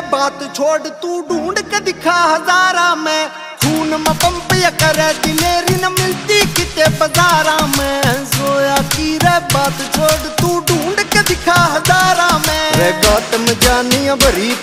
बात छोड़, तू ढूंढ के दिखा हजारा में। खून में पंप या दिलेरी न मिलती किते बाजारा में। सोया की रे, बात छोड़, तू ढूंढ के दिखा हजारा में। रे गौतम जानिया भरी